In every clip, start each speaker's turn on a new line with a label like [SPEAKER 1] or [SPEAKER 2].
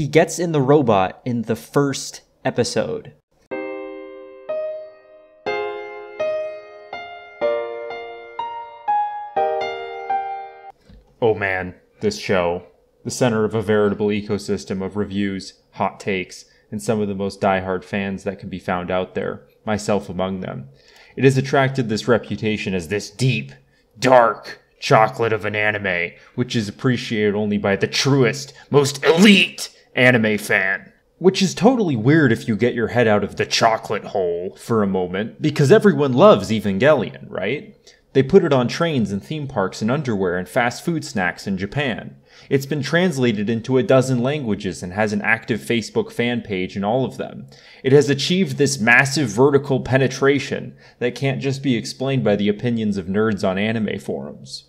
[SPEAKER 1] He gets in the robot in the first episode.
[SPEAKER 2] Oh man, this show. The center of a veritable ecosystem of reviews, hot takes, and some of the most die-hard fans that can be found out there, myself among them. It has attracted this reputation as this deep, dark chocolate of an anime, which is appreciated only by the truest, most elite anime fan. Which is totally weird if you get your head out of the chocolate hole for a moment, because everyone loves Evangelion, right? They put it on trains and theme parks and underwear and fast food snacks in Japan. It's been translated into a dozen languages and has an active Facebook fan page in all of them. It has achieved this massive vertical penetration that can't just be explained by the opinions of nerds on anime forums.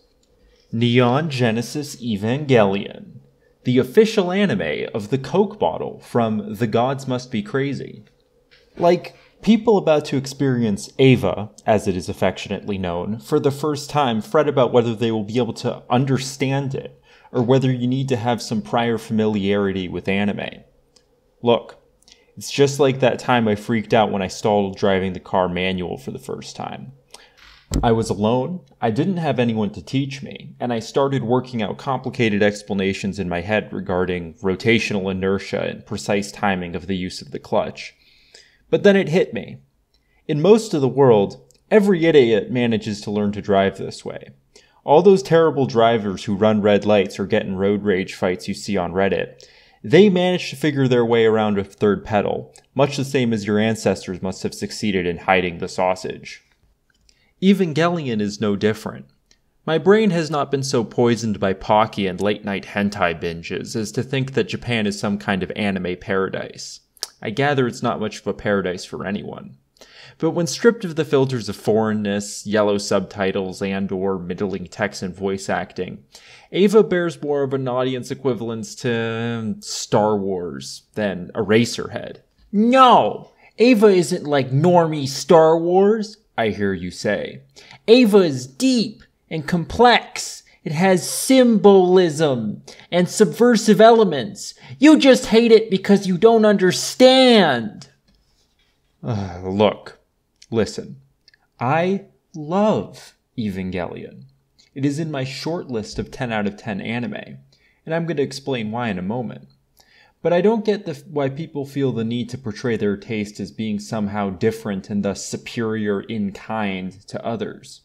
[SPEAKER 2] Neon Genesis Evangelion, the official anime of the Coke bottle from The Gods Must Be Crazy. Like, people about to experience Eva, as it is affectionately known, for the first time fret about whether they will be able to understand it or whether you need to have some prior familiarity with anime. Look, it's just like that time I freaked out when I stalled driving the car manual for the first time. I was alone, I didn't have anyone to teach me, and I started working out complicated explanations in my head regarding rotational inertia and precise timing of the use of the clutch. But then it hit me. In most of the world, every idiot manages to learn to drive this way. All those terrible drivers who run red lights or get in road rage fights you see on Reddit, they manage to figure their way around a third pedal, much the same as your ancestors must have succeeded in hiding the sausage. Evangelion is no different. My brain has not been so poisoned by Pocky and late night hentai binges as to think that Japan is some kind of anime paradise. I gather it's not much of a paradise for anyone. But when stripped of the filters of foreignness, yellow subtitles, and or middling text and voice acting, Eva bears more of an audience equivalence to um, Star Wars than Eraserhead.
[SPEAKER 1] No! Eva isn't like normie Star Wars, I hear you say. Eva is deep and complex. It has symbolism and subversive elements. You just hate it because you don't understand.
[SPEAKER 2] Uh, look, listen. I love Evangelion. It is in my short list of 10 out of 10 anime, and I'm going to explain why in a moment. But I don't get the, why people feel the need to portray their taste as being somehow different and thus superior in kind to others.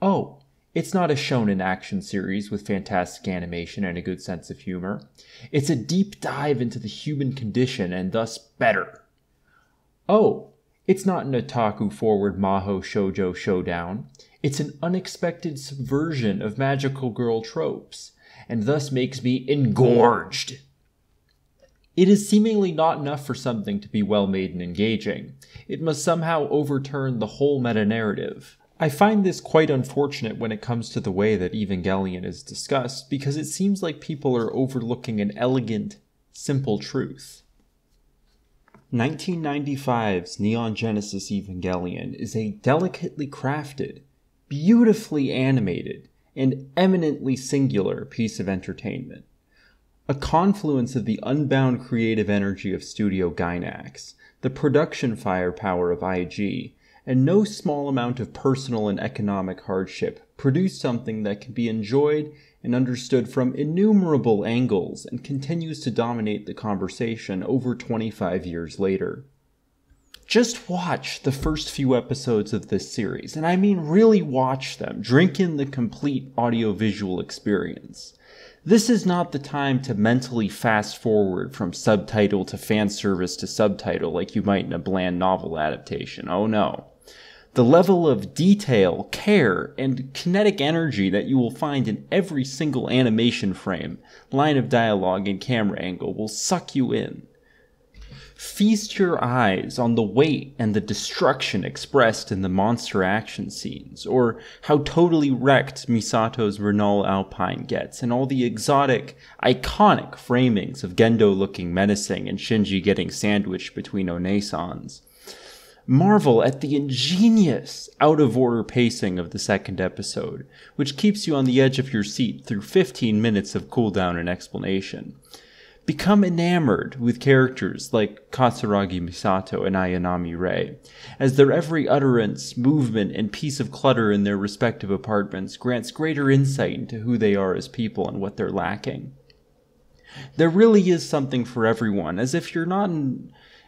[SPEAKER 2] Oh, it's not a shonen action series with fantastic animation and a good sense of humor. It's a deep dive into the human condition and thus better. Oh, it's not an otaku forward Maho Shoujo showdown. It's an unexpected subversion of magical girl tropes, and thus makes me engorged. It is seemingly not enough for something to be well made and engaging. It must somehow overturn the whole meta narrative. I find this quite unfortunate when it comes to the way that Evangelion is discussed, because it seems like people are overlooking an elegant, simple truth. 1995's Neon Genesis Evangelion is a delicately crafted, beautifully animated, and eminently singular piece of entertainment. A confluence of the unbound creative energy of Studio Gainax, the production firepower of IG, and no small amount of personal and economic hardship produced something that can be enjoyed and understood from innumerable angles and continues to dominate the conversation over 25 years later. Just watch the first few episodes of this series, and I mean really watch them, drink in the complete audiovisual experience. This is not the time to mentally fast forward from subtitle to fan service to subtitle like you might in a bland novel adaptation. Oh no the level of detail, care, and kinetic energy that you will find in every single animation frame, line of dialogue, and camera angle will suck you in. Feast your eyes on the weight and the destruction expressed in the monster action scenes, or how totally wrecked Misato's Renault Alpine gets, and all the exotic, iconic framings of Gendo looking menacing and Shinji getting sandwiched between Onesans marvel at the ingenious, out of order pacing of the second episode, which keeps you on the edge of your seat through 15 minutes of cooldown and explanation. Become enamored with characters like Katsuragi Misato and Ayanami Rei, as their every utterance, movement, and piece of clutter in their respective apartments grants greater insight into who they are as people and what they're lacking. There really is something for everyone, as if you're not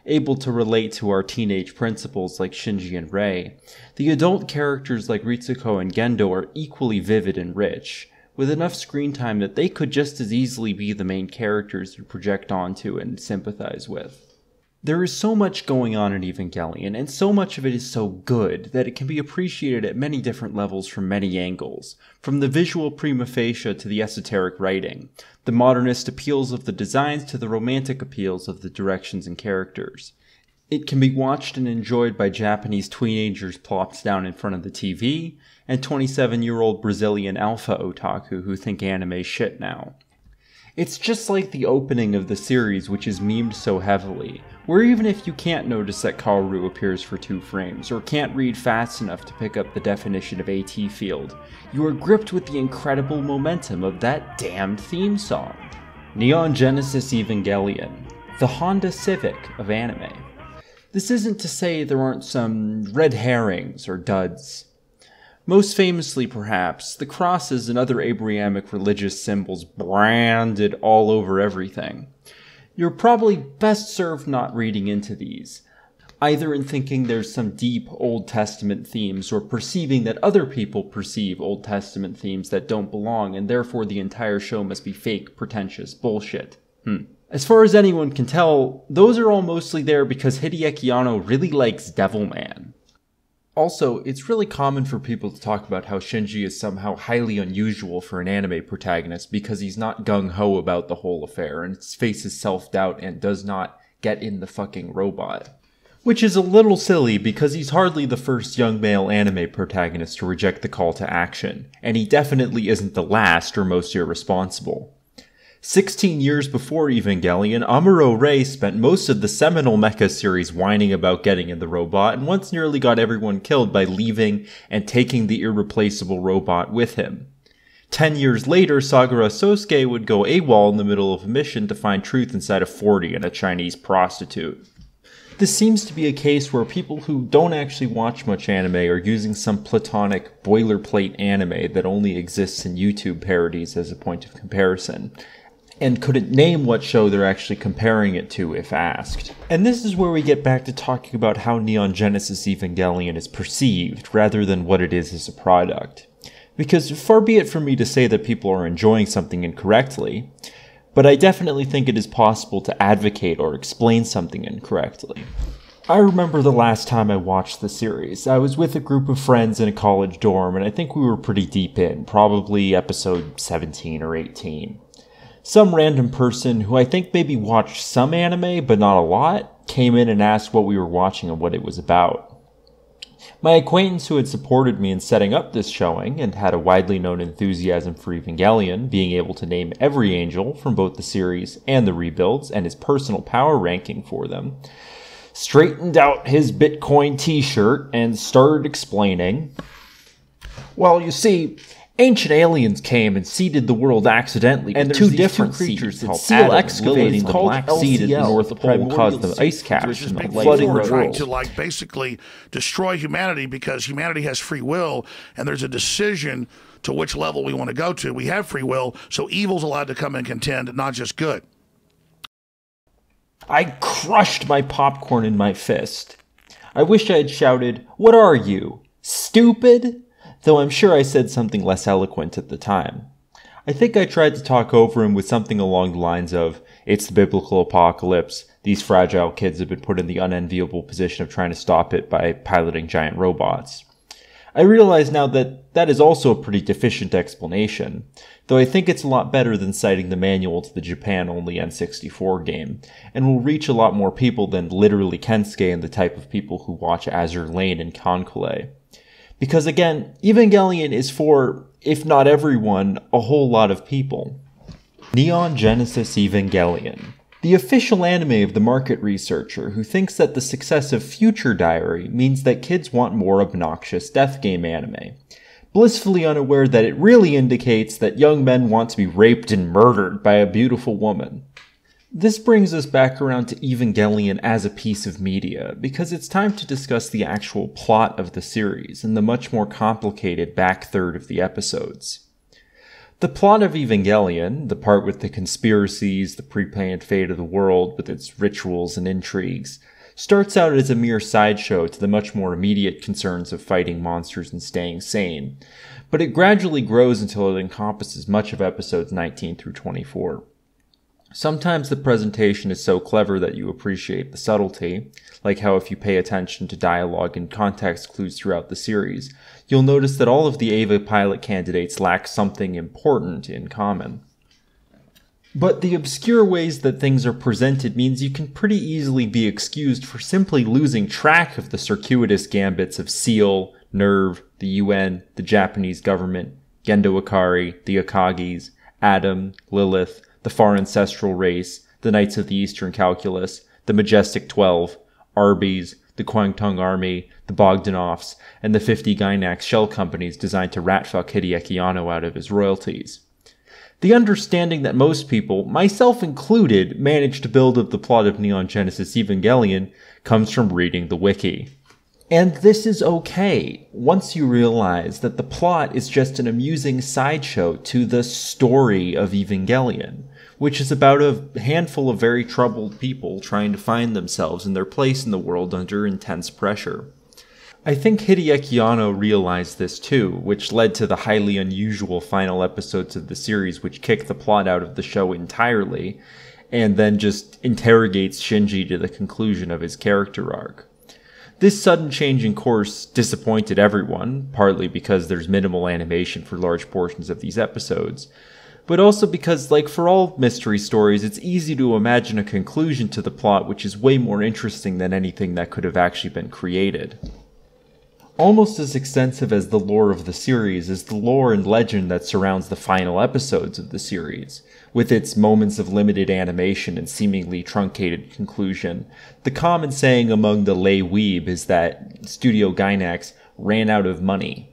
[SPEAKER 2] able to relate to our teenage principals like Shinji and Rei, the adult characters like Ritsuko and Gendo are equally vivid and rich, with enough screen time that they could just as easily be the main characters you project onto and sympathize with. There is so much going on in Evangelion, and so much of it is so good that it can be appreciated at many different levels from many angles, from the visual prima facie to the esoteric writing, the modernist appeals of the designs to the romantic appeals of the directions and characters. It can be watched and enjoyed by Japanese teenagers plopped down in front of the TV, and 27 year old Brazilian alpha otaku who think anime shit now. It's just like the opening of the series, which is memed so heavily, where even if you can't notice that Kaoru appears for two frames, or can't read fast enough to pick up the definition of AT field, you are gripped with the incredible momentum of that damned theme song. Neon Genesis Evangelion, the Honda Civic of anime. This isn't to say there aren't some red herrings or duds. Most famously, perhaps, the crosses and other Abrahamic religious symbols branded all over everything. You're probably best served not reading into these, either in thinking there's some deep Old Testament themes or perceiving that other people perceive Old Testament themes that don't belong and therefore the entire show must be fake, pretentious bullshit. Hmm. As far as anyone can tell, those are all mostly there because Hideaki Anno really likes Devilman. Also, it's really common for people to talk about how Shinji is somehow highly unusual for an anime protagonist because he's not gung ho about the whole affair and faces self doubt and does not get in the fucking robot. Which is a little silly because he's hardly the first young male anime protagonist to reject the call to action, and he definitely isn't the last or most irresponsible. 16 years before Evangelion, Amuro Ray spent most of the seminal Mecha series whining about getting in the robot and once nearly got everyone killed by leaving and taking the irreplaceable robot with him. Ten years later, Sagara Sosuke would go AWOL in the middle of a mission to find truth inside a 40 and a Chinese prostitute. This seems to be a case where people who don't actually watch much anime are using some platonic boilerplate anime that only exists in YouTube parodies as a point of comparison, and couldn't name what show they're actually comparing it to if asked. And this is where we get back to talking about how Neon Genesis Evangelion is perceived rather than what it is as a product. Because far be it from me to say that people are enjoying something incorrectly, but I definitely think it is possible to advocate or explain something incorrectly. I remember the last time I watched the series. I was with a group of friends in a college dorm, and I think we were pretty deep in, probably episode 17 or 18 some random person who I think maybe watched some anime, but not a lot, came in and asked what we were watching and what it was about. My acquaintance who had supported me in setting up this showing and had a widely known enthusiasm for Evangelion, being able to name every angel from both the series and the rebuilds and his personal power ranking for them, straightened out his Bitcoin t shirt and started explaining. Well, you see, Ancient aliens came and seeded the world accidentally, and two different two creatures that seal excavating the black seed at the North Pole caused the ice caps and the flooding
[SPEAKER 3] the trying to like basically destroy humanity because humanity has free will, and there's a decision to which level we want to go to. We have free will, so evil's allowed to come and contend, not just good.
[SPEAKER 2] I crushed my popcorn in my fist. I wish I had shouted, What are you? Stupid? Though I'm sure I said something less eloquent at the time. I think I tried to talk over him with something along the lines of, It's the biblical apocalypse. These fragile kids have been put in the unenviable position of trying to stop it by piloting giant robots. I realize now that that is also a pretty deficient explanation, though I think it's a lot better than citing the manual to the Japan only N64 game, and will reach a lot more people than literally Kensuke and the type of people who watch Azur Lane and KanColle. Because again, Evangelion is for, if not everyone, a whole lot of people. Neon Genesis Evangelion, the official anime of the market researcher who thinks that the success of Future Diary means that kids want more obnoxious death game anime, blissfully unaware that it really indicates that young men want to be raped and murdered by a beautiful woman. This brings us back around to Evangelion as a piece of media, because it's time to discuss the actual plot of the series and the much more complicated back third of the episodes. The plot of Evangelion, the part with the conspiracies, the pre-planned fate of the world with its rituals and intrigues, starts out as a mere sideshow to the much more immediate concerns of fighting monsters and staying sane, but it gradually grows until it encompasses much of episodes 19 through 24. Sometimes the presentation is so clever that you appreciate the subtlety, like how if you pay attention to dialogue and context clues throughout the series, you'll notice that all of the Eva pilot candidates lack something important in common. But the obscure ways that things are presented means you can pretty easily be excused for simply losing track of the circuitous gambits of SEELE, NERV, the UN, the Japanese government, Gendo Ikari, the Akagis, Adam, Lilith, the far ancestral race, the Knights of the Eastern Calculus, the Majestic Twelve, Arby's, the Kwantung Army, the Bogdanovs, and the 50 Gainax shell companies designed to ratfuck Hideaki Anno out of his royalties. The understanding that most people, myself included, managed to build of the plot of Neon Genesis Evangelion comes from reading the wiki. And this is okay once you realize that the plot is just an amusing sideshow to the story of Evangelion which is about a handful of very troubled people trying to find themselves and their place in the world under intense pressure. I think Hideaki Anno realized this too, which led to the highly unusual final episodes of the series, which kick the plot out of the show entirely, and then just interrogates Shinji to the conclusion of his character arc. This sudden change in course disappointed everyone, partly because there's minimal animation for large portions of these episodes, but also because, like for all mystery stories, it's easy to imagine a conclusion to the plot which is way more interesting than anything that could have actually been created. Almost as extensive as the lore of the series is the lore and legend that surrounds the final episodes of the series, with its moments of limited animation and seemingly truncated conclusion. The common saying among the lay weeb is that Studio Gainax ran out of money.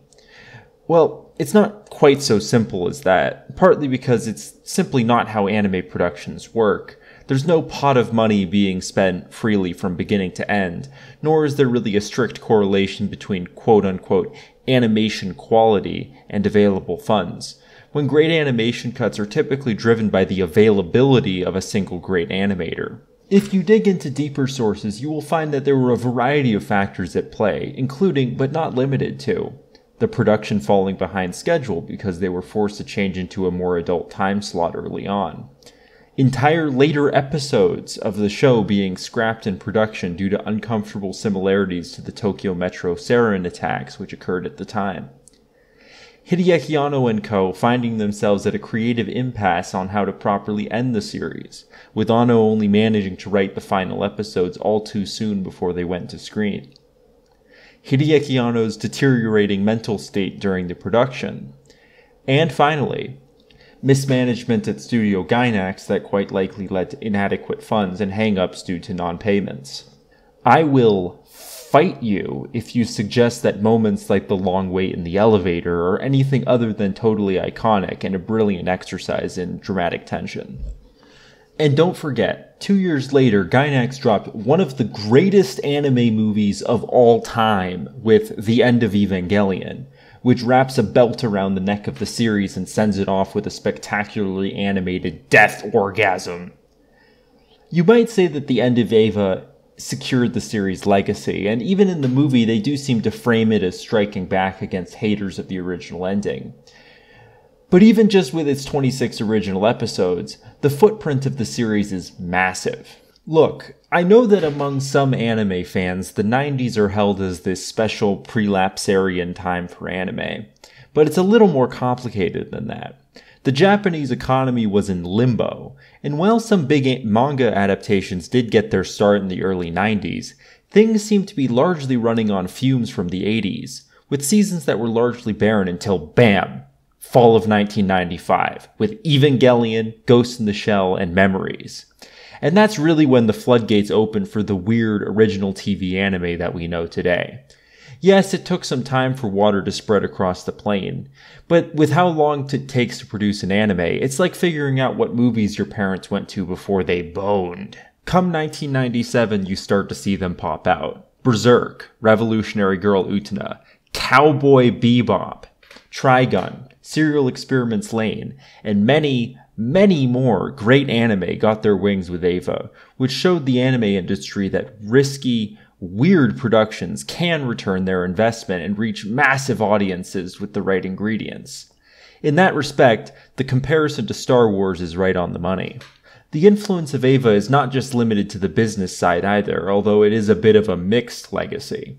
[SPEAKER 2] Well, it's not quite so simple as that, partly because it's simply not how anime productions work. There's no pot of money being spent freely from beginning to end, nor is there really a strict correlation between quote unquote animation quality and available funds. When great animation cuts are typically driven by the availability of a single great animator. If you dig into deeper sources, you will find that there were a variety of factors at play, including, but not limited to, the production falling behind schedule because they were forced to change into a more adult time slot early on. Entire later episodes of the show being scrapped in production due to uncomfortable similarities to the Tokyo Metro sarin attacks which occurred at the time. Hideaki Anno and co. finding themselves at a creative impasse on how to properly end the series, with Anno only managing to write the final episodes all too soon before they went to screen. Hideaki Anno's deteriorating mental state during the production. And finally, mismanagement at Studio Gainax that quite likely led to inadequate funds and hangups due to non payments. I will fight you if you suggest that moments like the long wait in the elevator are anything other than totally iconic and a brilliant exercise in dramatic tension. And don't forget, two years later, Gainax dropped one of the greatest anime movies of all time with The End of Evangelion, which wraps a belt around the neck of the series and sends it off with a spectacularly animated death orgasm. You might say that The End of Eva secured the series' legacy, and even in the movie, they do seem to frame it as striking back against haters of the original ending. But even just with its 26 original episodes, the footprint of the series is massive. Look, I know that among some anime fans, the 90s are held as this special prelapsarian time for anime, but it's a little more complicated than that. The Japanese economy was in limbo, and while some big manga adaptations did get their start in the early 90s, things seemed to be largely running on fumes from the 80s, with seasons that were largely barren until BAM! fall of 1995 with Evangelion, Ghost in the Shell, and Memories. And that's really when the floodgates opened for the weird original TV anime that we know today. Yes, it took some time for water to spread across the plane, but with how long it takes to produce an anime, it's like figuring out what movies your parents went to before they boned. Come 1997, you start to see them pop out. Berserk, Revolutionary Girl Utena, Cowboy Bebop, Trigun, Serial Experiments Lain, and many, many more great anime got their wings with Eva, which showed the anime industry that risky, weird productions can return their investment and reach massive audiences with the right ingredients. In that respect, the comparison to Star Wars is right on the money. The influence of Eva is not just limited to the business side either, although it is a bit of a mixed legacy.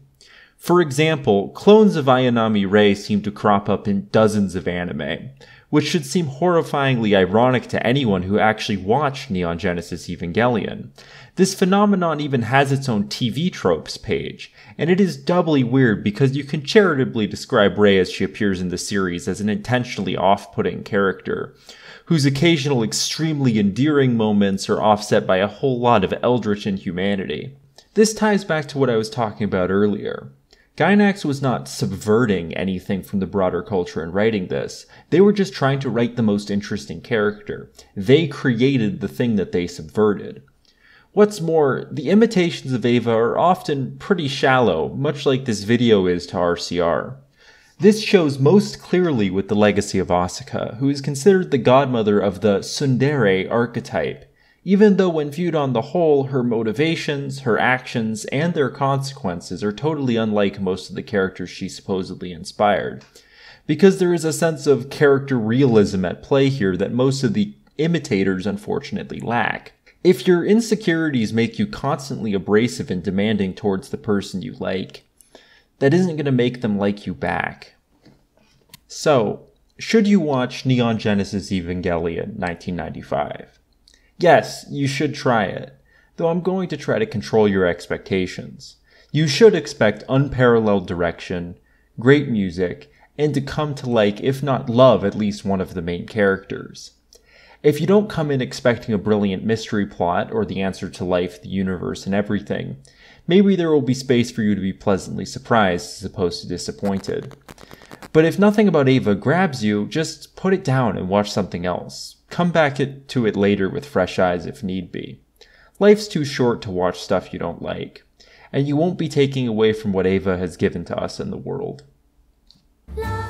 [SPEAKER 2] For example, clones of Ayanami Rei seem to crop up in dozens of anime, which should seem horrifyingly ironic to anyone who actually watched Neon Genesis Evangelion. This phenomenon even has its own TV tropes page, and it is doubly weird because you can charitably describe Rei as she appears in the series as an intentionally off putting character, whose occasional extremely endearing moments are offset by a whole lot of eldritch inhumanity. This ties back to what I was talking about earlier. Gainax was not subverting anything from the broader culture in writing this. They were just trying to write the most interesting character. They created the thing that they subverted. What's more, the imitations of Eva are often pretty shallow, much like this video is to RCR. This shows most clearly with the legacy of Asuka, who is considered the godmother of the Tsundere archetype, even though when viewed on the whole, her motivations, her actions, and their consequences are totally unlike most of the characters she supposedly inspired. Because there is a sense of character realism at play here that most of the imitators unfortunately lack. If your insecurities make you constantly abrasive and demanding towards the person you like, that isn't going to make them like you back. So, should you watch Neon Genesis Evangelion 1995? Yes, you should try it, though I'm going to try to control your expectations. You should expect unparalleled direction, great music, and to come to like, if not love, at least one of the main characters. If you don't come in expecting a brilliant mystery plot or the answer to life, the universe, and everything, maybe there will be space for you to be pleasantly surprised as opposed to disappointed. But if nothing about Eva grabs you, just put it down and watch something else. Come back to it later with fresh eyes if need be. Life's too short to watch stuff you don't like, and you won't be taking away from what Eva has given to us in the world. Love.